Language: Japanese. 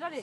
誰